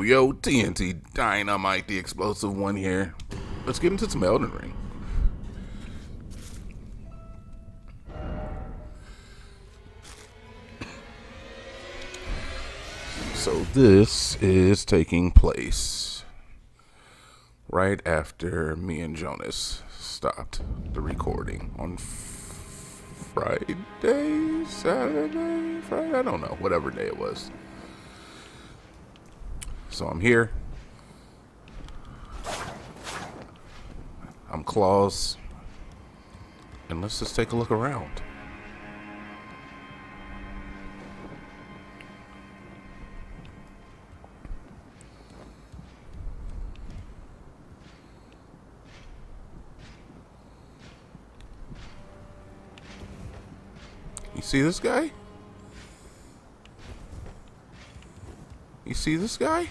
Yo, TnT Dinomight, the explosive one here. Let's get into some Elden Ring. So this is taking place right after me and Jonaas stopped the recording on Friday, Saturday, Friday, I don't know, whatever day it was. So I'm here. I'm Claus. And let's just take a look around. You see this guy? You see this guy?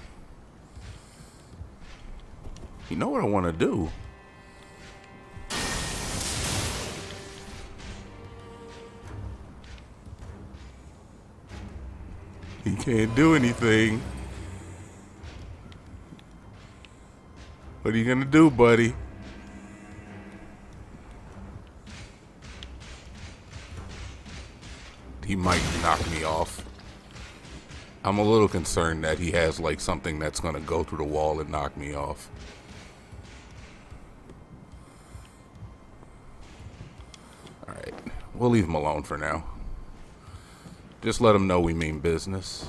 You know what I want to do. He can't do anything. What are you going to do, buddy? He might knock me off. I'm a little concerned that he has like something that's going to go through the wall and knock me off. Alright, we'll leave him alone for now. Just let him know we mean business.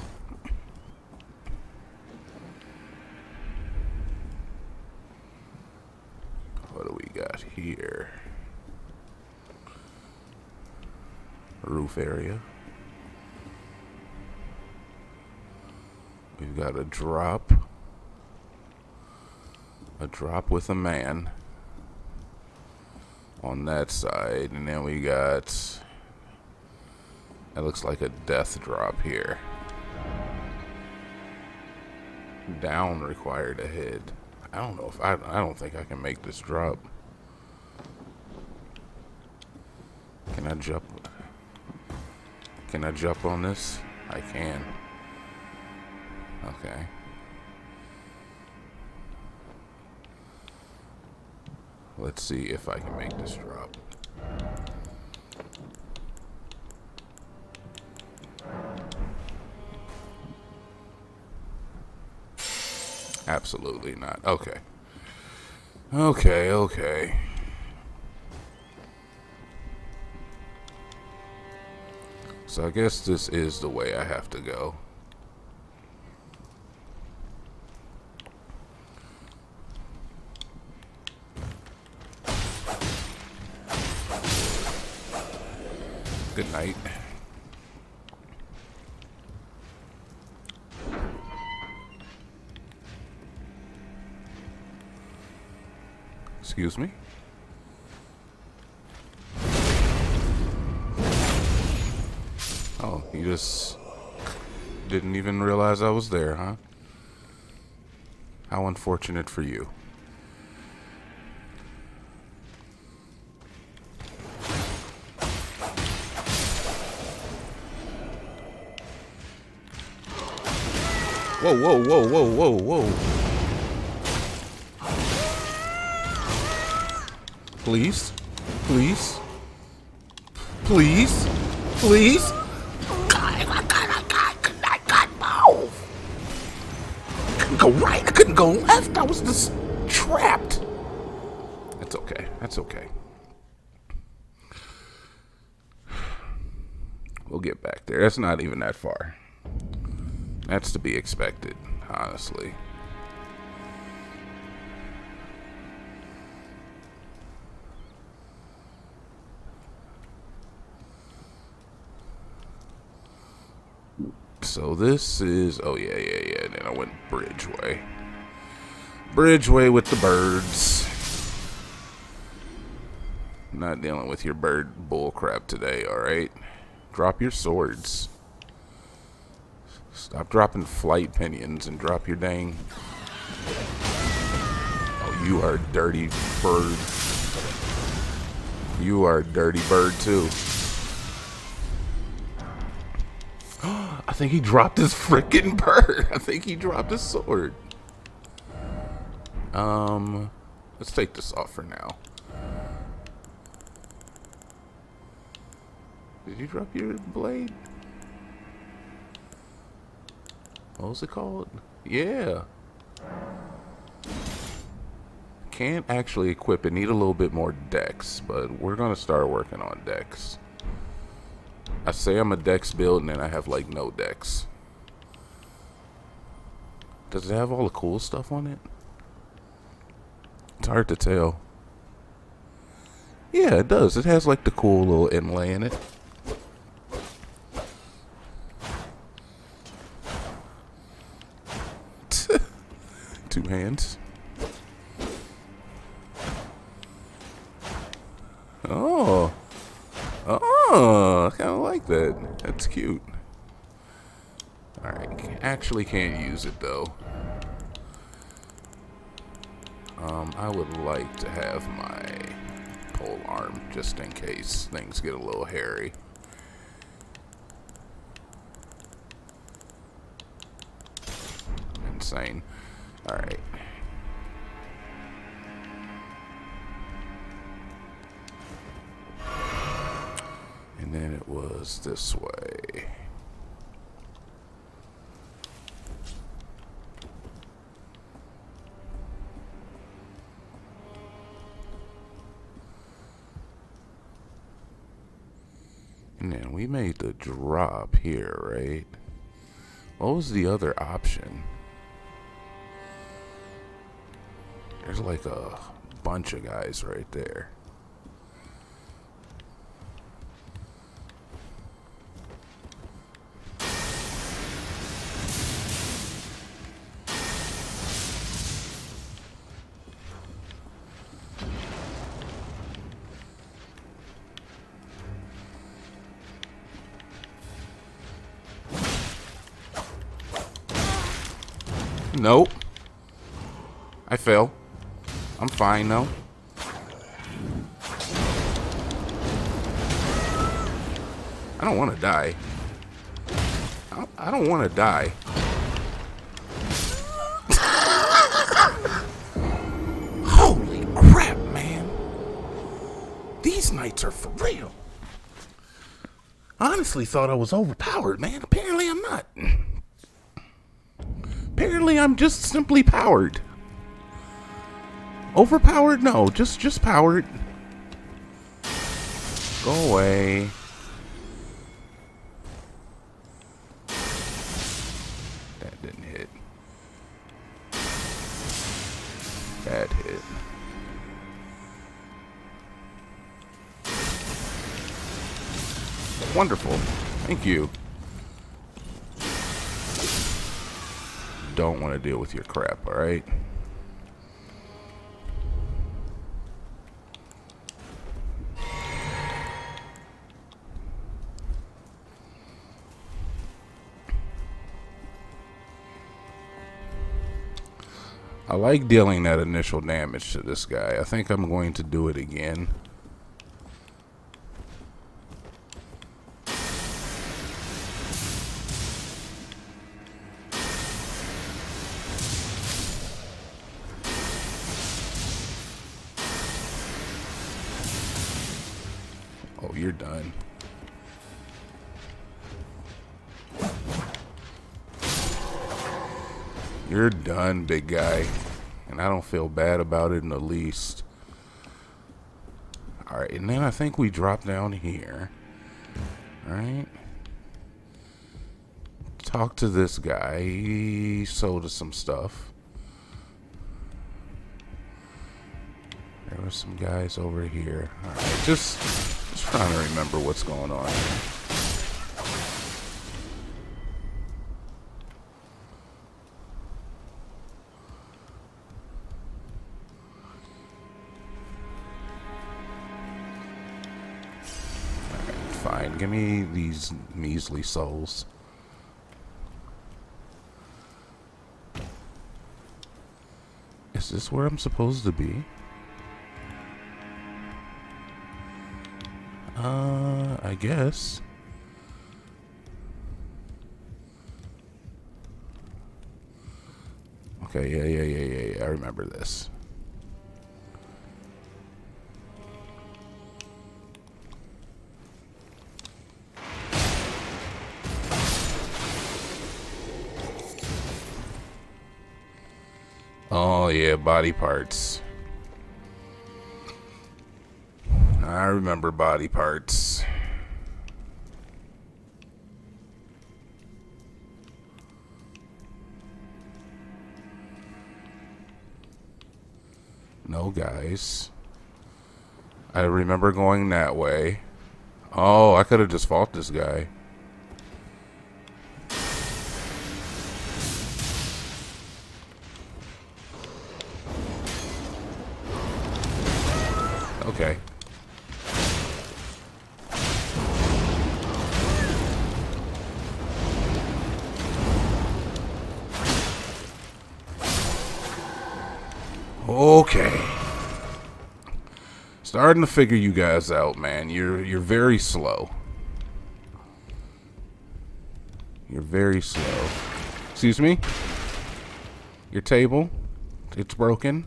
What do we got here? Roof area. We've got a drop. A drop with a man on that side. And then we got... That looks like a death drop here. Down required ahead. I don't know if I I don't think I can make this drop. Can I jump? Can I jump on this? I can. Okay. Let's see if I can make this drop. Absolutely not. Okay. Okay, okay. So I guess this is the way I have to go. Didn't even realize I was there, huh? How unfortunate for you. Whoa, whoa, whoa, whoa, whoa, whoa. Please? Please? Please? Please? Couldn't go right. I couldn't go left. I was just trapped. That's okay. That's okay. We'll get back there. That's not even that far. That's to be expected, honestly. So this is, oh yeah, yeah, yeah, and then I went Bridgeway. Bridgeway with the birds. Not dealing with your bird bullcrap today, alright? Drop your swords. Stop dropping flight pinions and drop your dang... Oh, you are dirty bird. You are a dirty bird, too. I think he dropped his freaking bird. I think he dropped his sword. Um, let's take this off for now. Did you drop your blade? What was it called? Yeah. Can't actually equip it. Need a little bit more dex, but we're going to start working on dex. I say I'm a dex build and then I have like no dex. Does it have all the cool stuff on it? It's hard to tell. Yeah, it does. It has like the cool little inlay in it. Two hands. Oh. Oh, That. That's cute. Alright, actually can't use it though. Um, I would like to have my pole arm just in case things get a little hairy. Insane. Alright. Was this way. And we made the drop here, right? What was the other option? There's like a bunch of guys right there. Nope. I fell. I'm fine though. I don't want to die. I don't, want to die. Holy crap, man. These knights are for real. I honestly thought I was overpowered, man. Apparently I'm not. I'm just simply powered. Overpowered? No, just just powered. Go away. That didn't hit. That hit. Wonderful. Thank you. Don't want to deal with your crap, alright? I like dealing that initial damage to this guy. I think I'm going to do it again. You're big guy. And I don't feel bad about it in the least. Alright, and then I think we drop down here. Alright. Talk to this guy. He sold us some stuff. There were some guys over here. Alright, just, just trying to remember what's going on here. Give me these measly souls. Is this where I'm supposed to be? Uh, I guess. Okay, yeah, yeah, yeah, yeah, yeah. I remember this. Yeah, body parts. I remember body parts. No, guys. I remember going that way. Oh, I could have just fought this guy. Starting to figure you guys out, man. You're you're very slow. You're very slow. Excuse me? Your table? It's broken.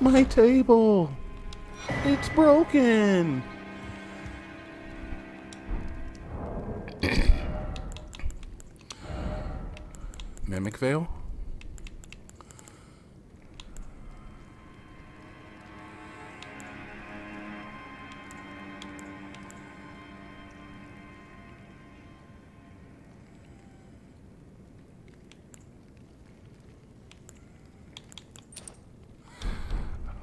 My table. It's broken. Mimic veil?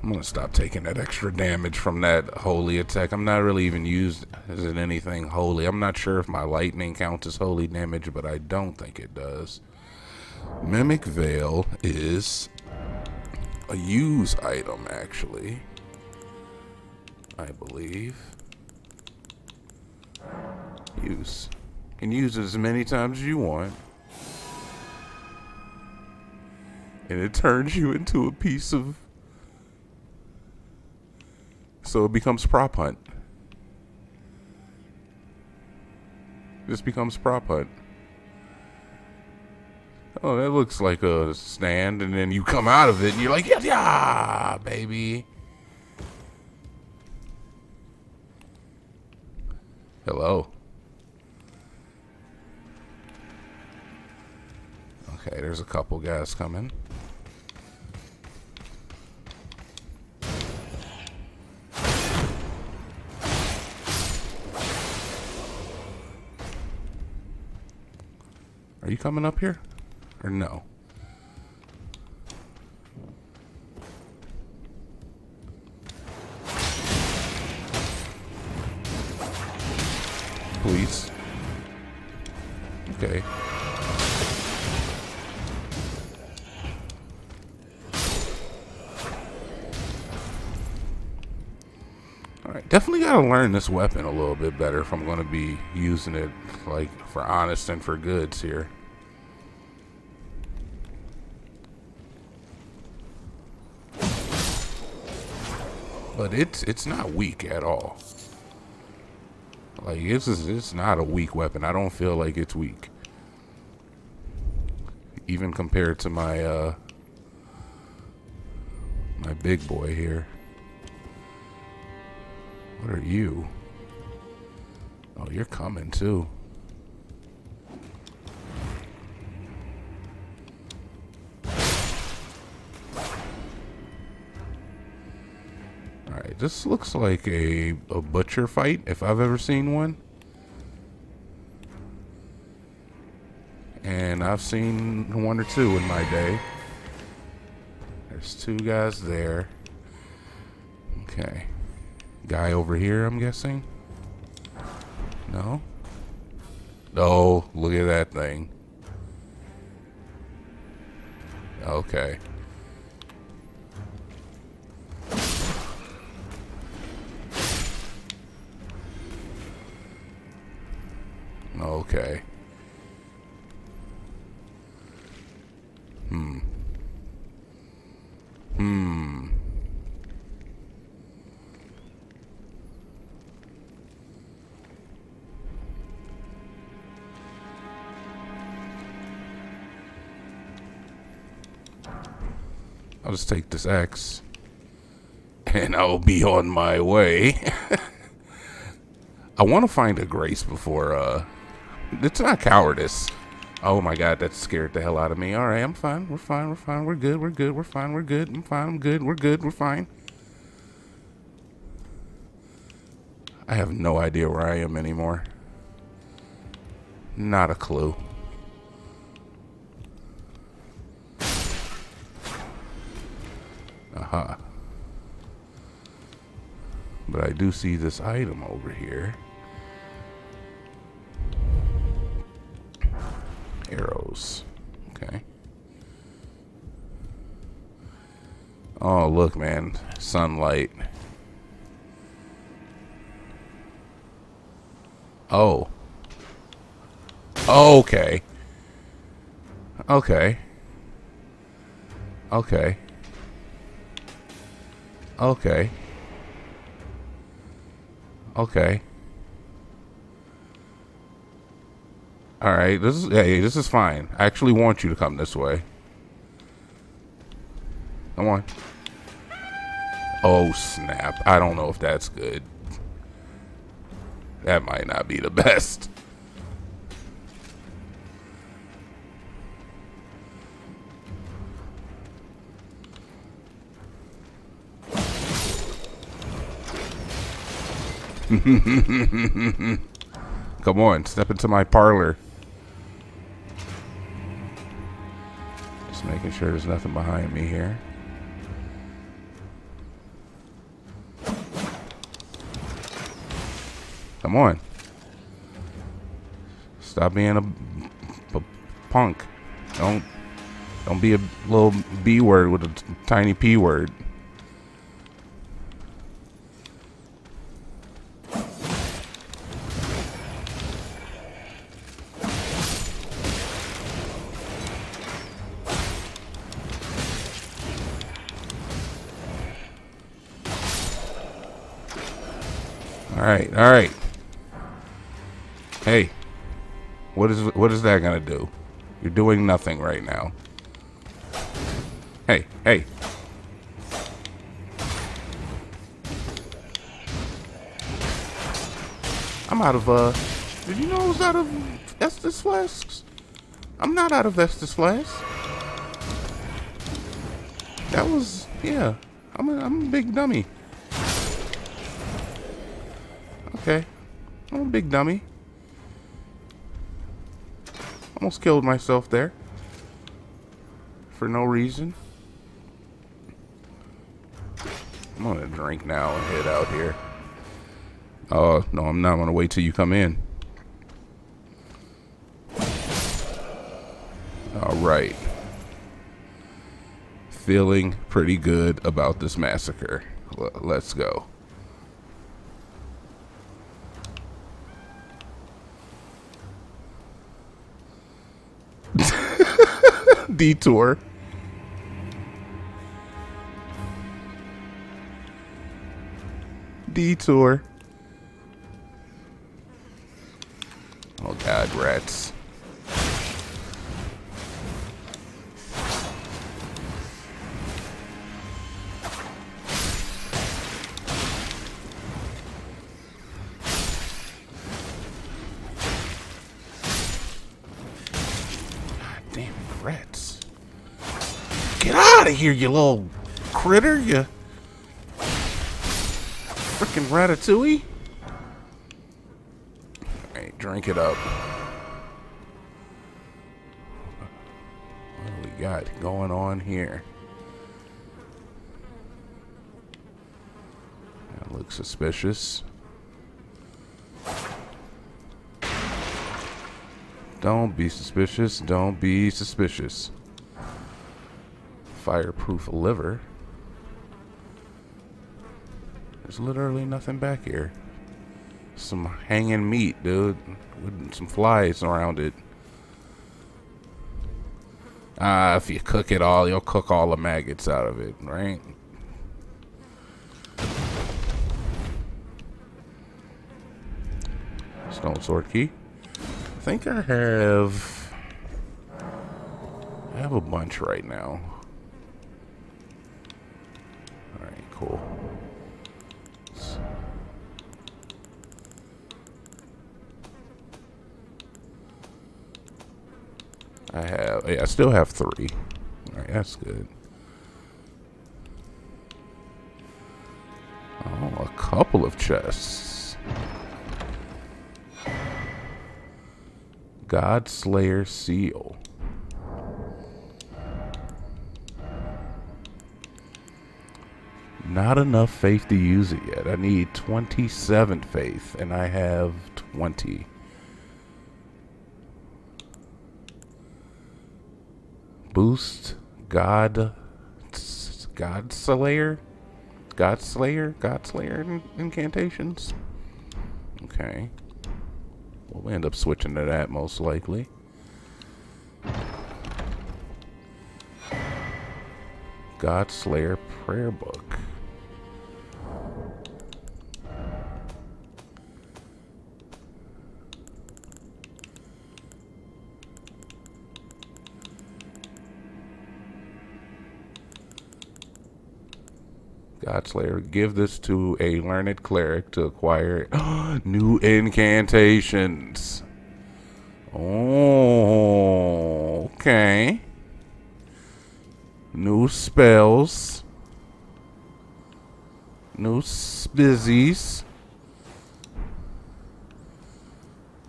I'm gonna stop taking that extra damage from that holy attack. I'm not really even used as in anything holy. I'm not sure if my lightning counts as holy damage, but I don't think it does. Mimic Veil is a use item, actually. I believe. Use. You can use it as many times as you want. And it turns you into a piece of so it becomes prop hunt. This becomes prop hunt. Oh, that looks like a stand, and then you come out of it, and you're like, yeah, yeah, baby. Hello. Okay, there's a couple guys coming. Are you coming up here? Or no? Please. Okay. Definitely gotta learn this weapon a little bit better if I'm gonna be using it, like, for honest and for goods here. But it's it's not weak at all. Like is it's not a weak weapon. I don't feel like it's weak. Even compared to my uh my big boy here. What are you? Oh, you're coming too. This looks like a, a butcher fight, if I've ever seen one. And I've seen one or two in my day. There's two guys there. Okay. Guy over here, I'm guessing? No? Oh, look at that thing. Okay. Okay. Hmm. Hmm. I'll just take this X and I'll be on my way. I want to find a grace before uh, it's not cowardice. Oh my god, that scared the hell out of me. Alright, I'm fine. We're fine. We're fine. We're good. We're good. We're fine. We're good. I'm fine. I'm good. We're good. We're fine. I have no idea where I am anymore. Not a clue. Uh -huh. But I do see this item over here. Arrows. Okay. Oh, look, man. Sunlight. Oh. oh okay. Okay. Okay. Okay. Okay. All right, this is hey, this is fine. I actually want you to come this way. Come on. Oh snap! I don't know if that's good. That might not be the best. Come on, step into my parlor. Making sure there's nothing behind me here. Come on. Stop being a, punk. Don't don't be a little B word with a tiny P word. Alright, alright. Hey. What is what is that gonna do? You're doing nothing right now. Hey, hey. I'm out of uh did you know I was out of Estus flasks? I'm not out of Estus flasks. That was yeah. I'm a I'm a big dummy. Okay. I'm a big dummy. Almost killed myself there. For no reason. I'm gonna drink now and head out here. Oh, uh, no, I'm not gonna wait till you come in. Alright. Feeling pretty good about this massacre. L let's go. Detour. Detour. Oh god, rats. Here, you little critter, you freaking ratatouille. Alright, drink it up. What do we got going on here? That looks suspicious. Don't be suspicious. Don't be suspicious fireproof liver. There's literally nothing back here. Some hanging meat, dude. With some flies around it. Ah, uh, if you cook it all, you'll cook all the maggots out of it, right? Stone sword key. I think I have... I have a bunch right now. I still have three. All right, that's good. Oh, a couple of chests. Godslayer seal. Not enough faith to use it yet. I need 27 faith, and I have 20. Boost God Godslayer? God Slayer? Godslayer incantations? Okay. We'll end up switching to that most likely. Godslayer prayer book. Godslayer, give this to a learned cleric to acquire new incantations. Oh, okay. New spells. New spizzies.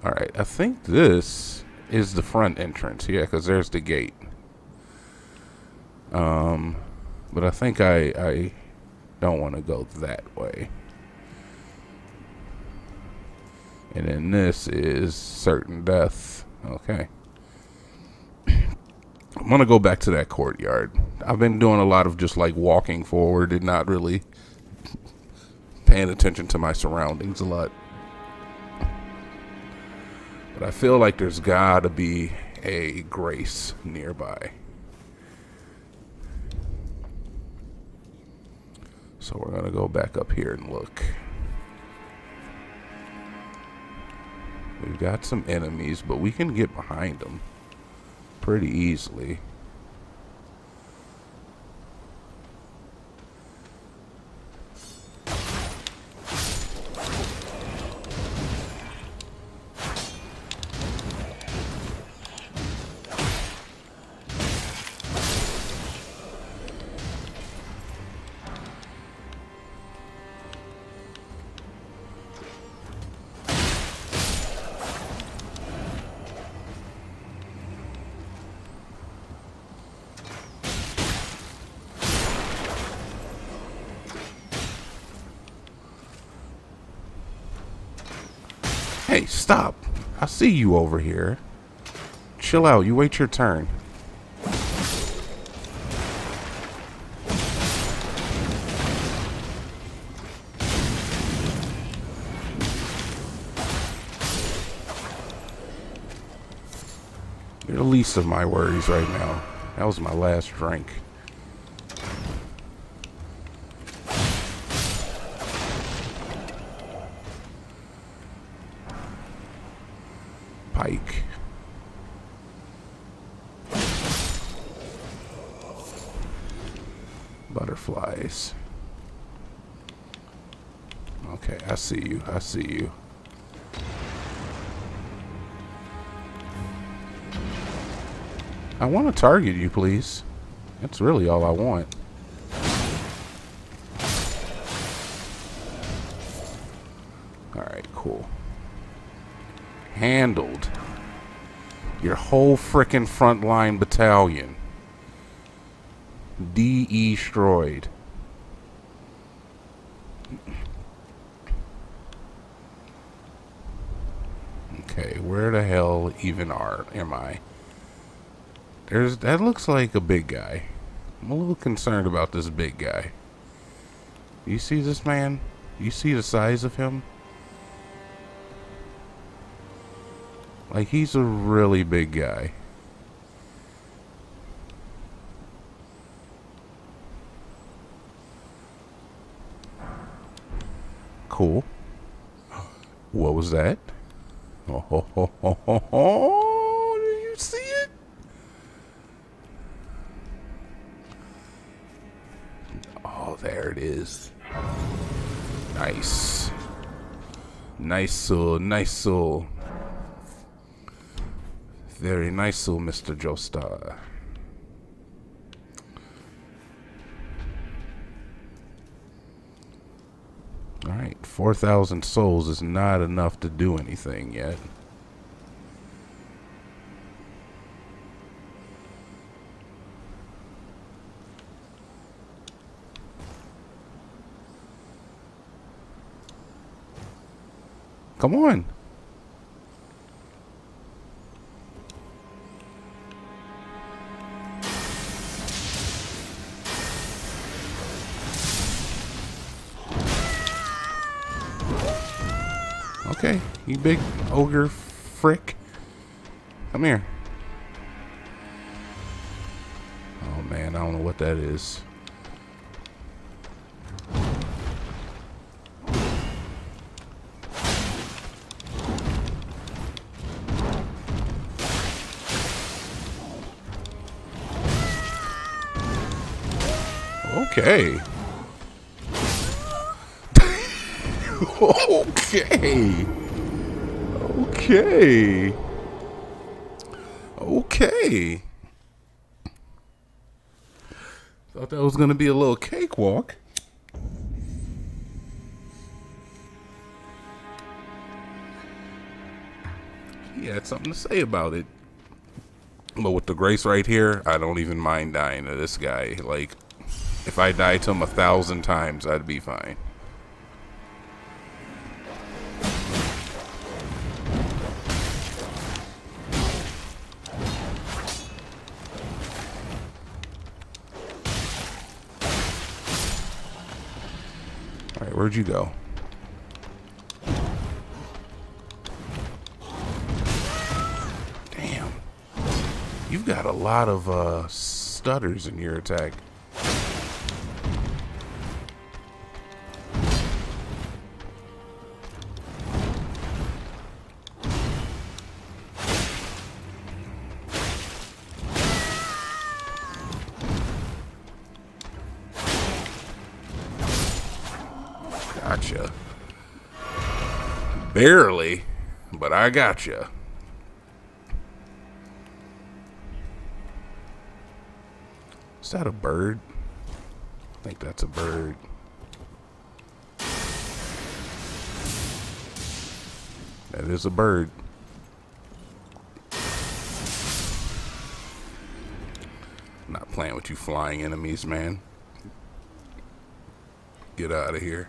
Alright, I think this is the front entrance. Yeah, because there's the gate. Um, but I think I, I don't want to go that way. And then this is certain death. Okay. I'm going to go back to that courtyard. I've been doing a lot of just like walking forward and not really paying attention to my surroundings a lot. But I feel like there's got to be a grace nearby. So we're going to go back up here and look. We've got some enemies, but we can get behind them pretty easily. Hey, stop. I see you over here. Chill out. You wait your turn. You're the least of my worries right now. That was my last drink. Butterflies. Okay, I see you. I see you. I want to target you, please. That's really all I want. Alright, cool handled your whole frickin' frontline battalion. De-destroyed. Okay, where the hell even are am I? There's that looks like a big guy. I'm a little concerned about this big guy. You see this man? You see the size of him? Like, he's a really big guy. Cool. What was that? Oh, ho, ho, ho, ho, ho. Do you see it? Oh, there it is. Nice. Nice soul, nice soul. Very nice, so Mr. Joestar. 4,000 souls is not enough to do anything yet. Come on. Okay, you big ogre frick. Come here. Oh man, I don't know what that is. Okay. Okay. Okay. Okay. Thought that was going to be a little cakewalk. He had something to say about it. But with the grace right here, I don't even mind dying to this guy. Like, if I die to him a thousand times, I'd be fine. Where'd you go? Damn. You've got a lot of uh, stutters in your attack. Barely, but I got gotcha. You. Is that a bird? I think that's a bird. That is a bird. I'm not playing with you flying enemies, man. Get out of here.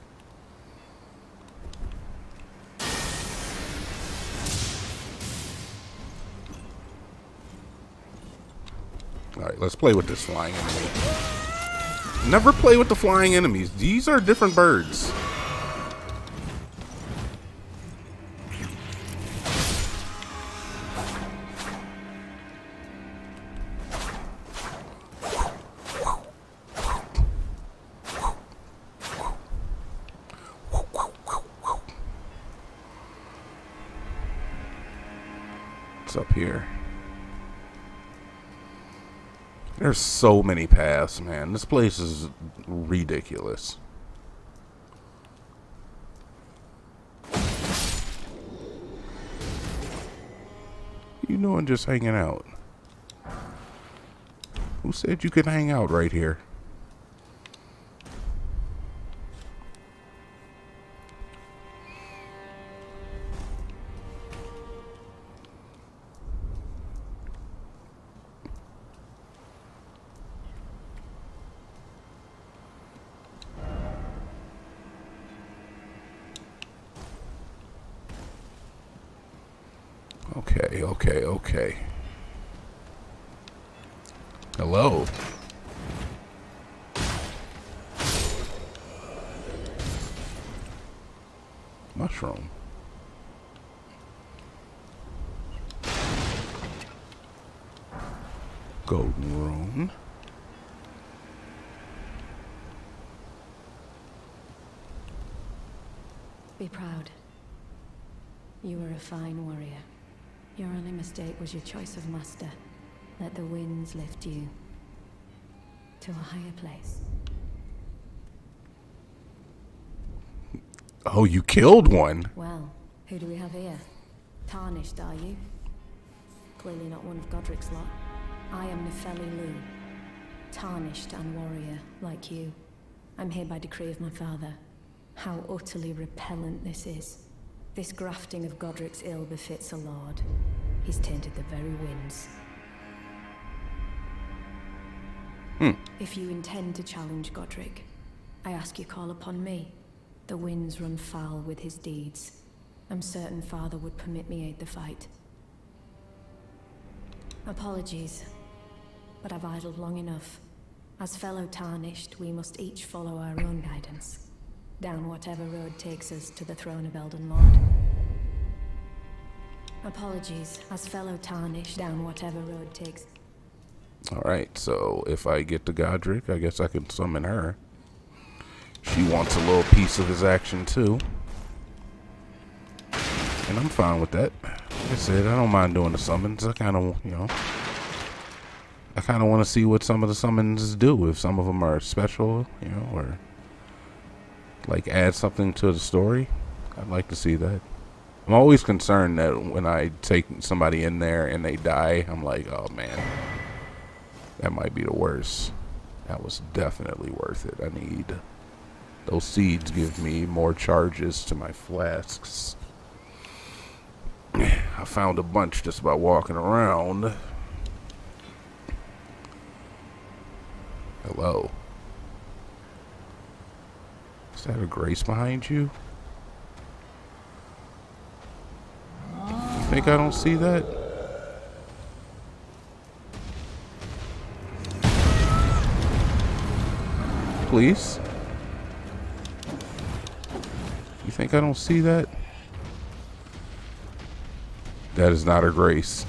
Alright, let's play with this flying enemy. Never play with the flying enemies. These are different birds. There's so many paths, man. This place is ridiculous. You know I'm just hanging out? Who said you could hang out right here? Okay, okay. Hello. Mushroom. Golden rune. Be proud. You were a fine warrior. Your only mistake was your choice of master. Let the winds lift you to a higher place. Oh, you killed one. Well, who do we have here? Tarnished, are you? Clearly not one of Godrick's lot. I am Nefeli Loux. Tarnished and warrior, like you. I'm here by decree of my father. How utterly repellent this is. This grafting of Godrick's ill befits a lord. He's tainted the very winds. Hmm. If you intend to challenge Godrick, I ask you call upon me. The winds run foul with his deeds. I'm certain father would permit me aid the fight. Apologies, but I've idled long enough. As fellow tarnished, we must each follow our own guidance. Down whatever road takes us to the throne of Elden Lord. Apologies, as fellow tarnished, down whatever road takes... Alright, so if I get to Godrick, I guess I can summon her. She wants a little piece of his action too. And I'm fine with that. Like I said, I don't mind doing the summons. I kind of, you know, I kind of want to see what some of the summons do. If some of them are special, you know, or like add something to the story. I'd like to see that. I'm always concerned that when I take somebody in there and they die, I'm like, oh man, that might be the worst. That was definitely worth it. I need those seeds give me more charges to my flasks. I found a bunch just by walking around. Hello. Is that a grace behind you? Think I don't see that? Please? You think I don't see that? That is not a grace.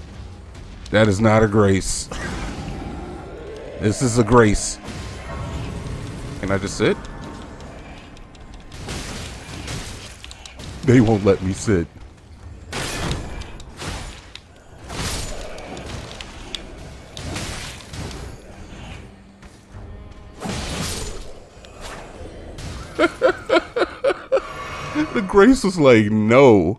That is not a grace. This is a grace. Can I just sit? They won't let me sit. Grace was like, no.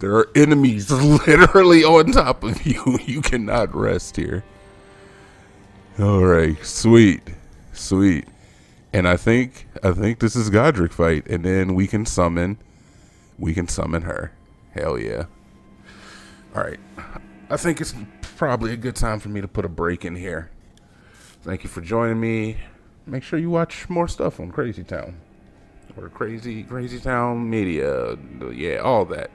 There are enemies literally on top of you. You cannot rest here. All right, sweet, sweet. And I think I think this is Godrick fight, and then we can summon, we can summon her. Hell yeah! All right, I think it's probably a good time for me to put a break in here. Thank you for joining me. Make sure you watch more stuff on Crazy Town or Crazy Crazy Town Media. Yeah, all that.